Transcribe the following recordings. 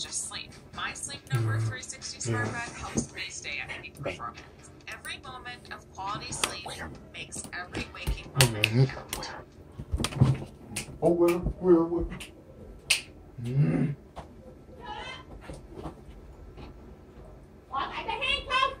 is just sleep. My Sleep Number 360 Smart Bed helps me stay at peak performance. Every moment of quality sleep makes every waking moment count. Oh, well, well, well. Mm. I got the handcuffs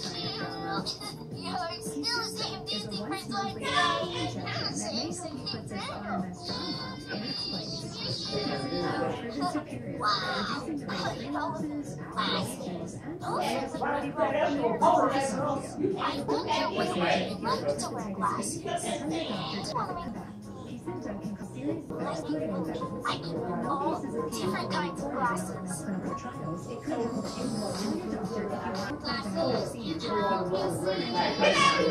Disney prince like Wow, look at all of glasses. I to wear glasses. I can all different kinds of glasses. Ones, blue ones, rainbow ones too.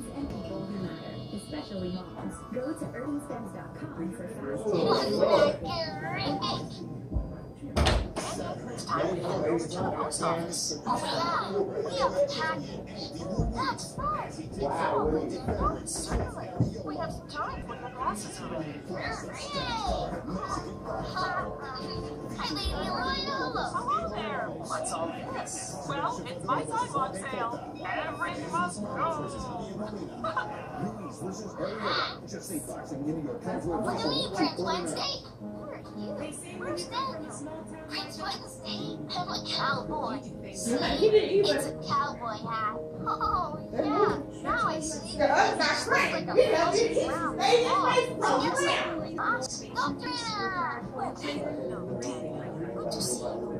Especially moms. Go to earningspends.com for fast Wasn't that? It's time to go to the post office. Oh yeah, we have a packet. That's fun. Oh, certainly. We have some time when the glasses are ready. Hi, Lady Loyola. Hello there. What's all this? Well, it's my sidewalk sale. Every must go. What do you mean, Prince Wednesday? Who are you? Where's that? Prince Wednesday. I'm a cowboy. See? It's a cowboy hat. Oh, yeah. Now I see. It's like a fuzzy brown ball. Yes, sir. Doctor! Good to see you. What a lovely perspective. Thank you. It's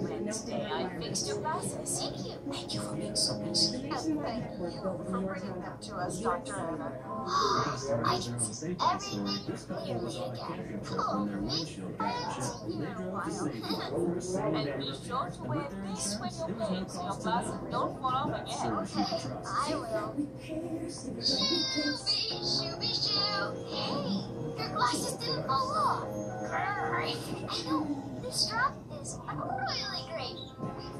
Wednesday. I fixed your glasses. Thank you. Thank you for being so nice. And thank you for bringing them to us, Dr. Anna. I can see everything clearly again. Oh, me? I haven't seen you in a while. And be sure to wear this when you're playing so your glasses don't fall off again. okay, I will. Shooby, shooby, shoo. Hey, your glasses didn't fall off. I know. This drop is really great.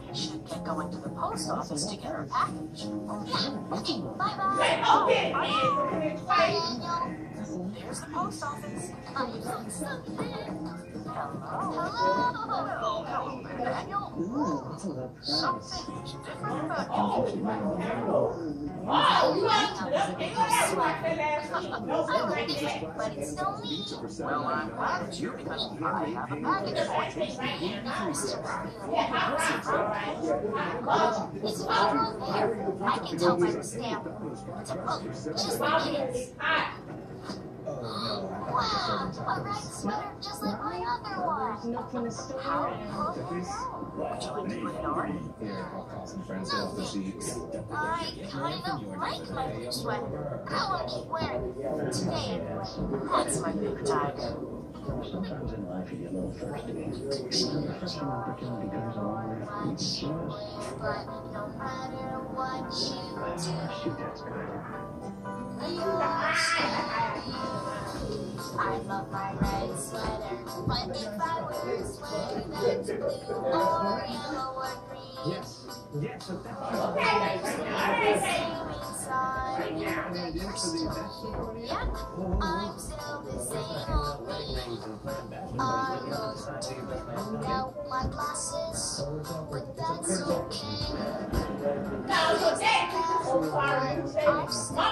We should get going to the post office to get our package. Yeah, okay, bye-bye. Oh, Okay, bye. Bye, Daniel. There's the post office. I found something. It's. Well, I'm glad it's you because I have a package for you. It's a federal. I can tell by the stamp. It's a book, just like it is. Wow, other one. How you like to put it on? I kind of like my blue sweater. I want to keep wearing it today anyway. That's my big tiger. Sometimes in life you get a little thirsty. Such an opportunity comes along. What you wear, but no matter what you Shoot that sky. you're still. I love my red sweater, but if I wear a sweater that's blue or yellow or green, Yes. Yes, so that's the You're still I'm still the same old me. I look my glasses, but that's okay. I'm still and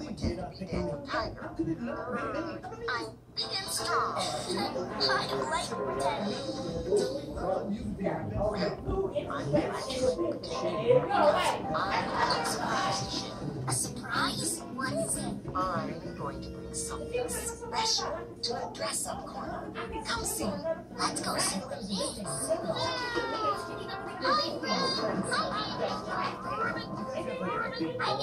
then, I'll pretend to be Daniel Tiger. I'm big and strong. I like pretending. I'm Patrick. I going to bring something special to the dress-up corner. Come see. Let's go see what it is. Hi, Fred. Hi,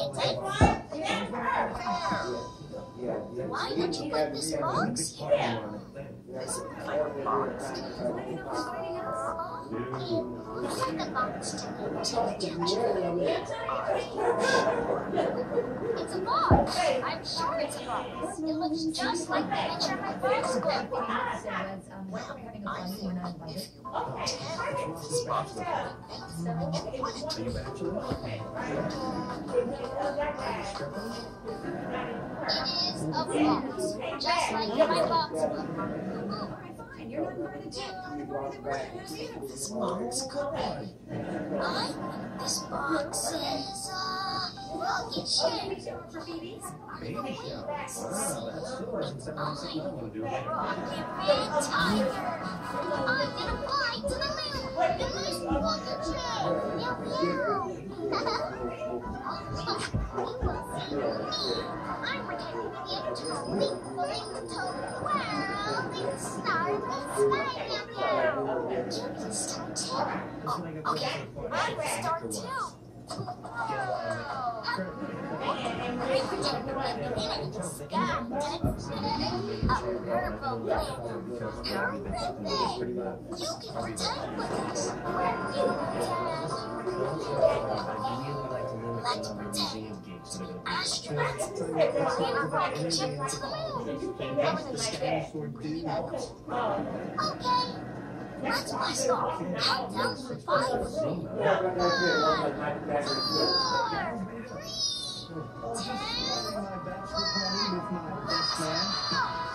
There. Why did you put this box here? This kind of box. Look the box to the. It's a box. I'm sure it's a box. It looks just like the picture of my book. Well, I think if you put it to It is a box, just like my box book. this box could be. I think this box is a rocket ship. Rocket Man Tiger. I'm gonna fly to the moon in this rocket ship. Meow meow. I'm pretending to be a toad world in stars. You can start too. Okay. I can start too. With. Let's pretend Astronauts were planning for a to the moon. That was in my fair. Okay, let's bust off. Count down from five.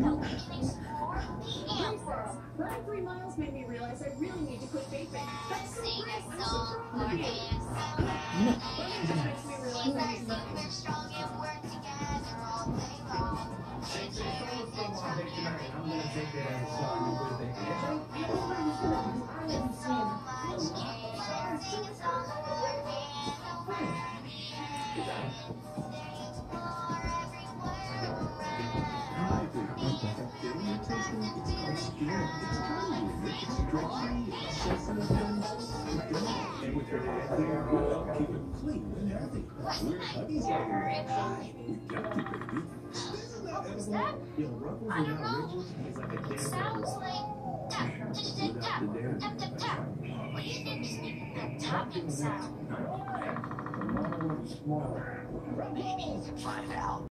Running three miles made me realize I really need to quit vaping. That's so great! I'm going to take song. It's clean. It's and keep it clean and healthy. We're got you, baby. What was that? You I don't know. sounds like tap, tap, tap, tap, tap. What do you think is making that tapping sound? Smaller. Rub baby, find out.